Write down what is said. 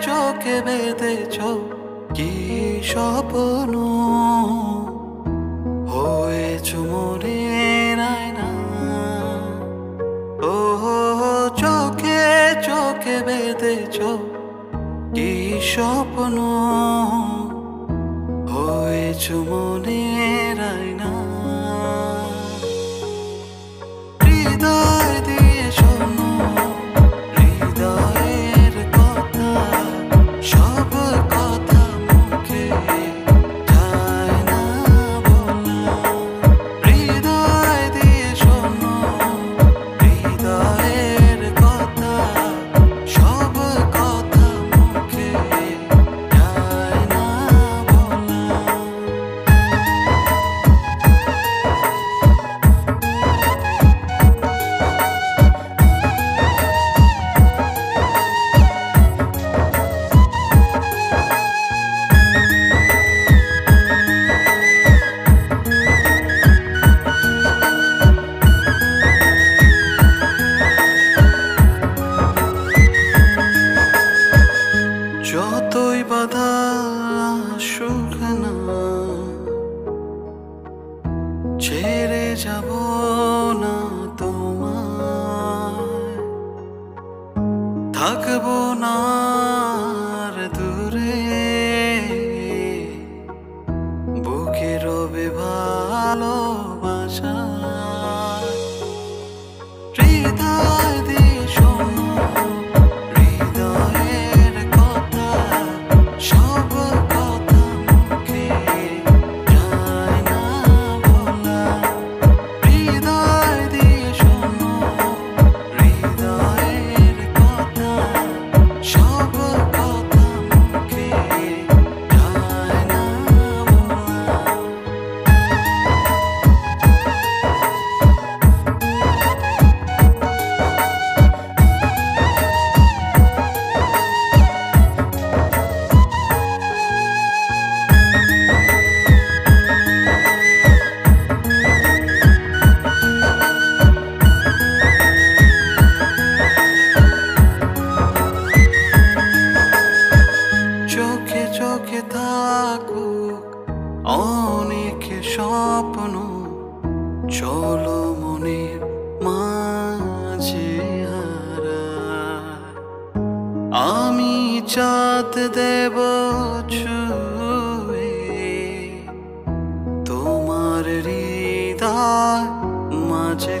চোখে বেঁধেছ কি স্বপ্ন? হয়েছ মনের আয়না ও চোখে চোখে বেঁধেছ কি স্বপ্ন? হয়েছ মনের যতই বাধা সুখ না ছেড়ে যাব না তোমার থাকব না দূরে বুকে রবে ভালোবাসা। থাকুক অনেক স্বপ্ন চলো মনের মাঝে আমি চাঁদ দেব ছুঁয়ে তোমার হৃদয় মাঝে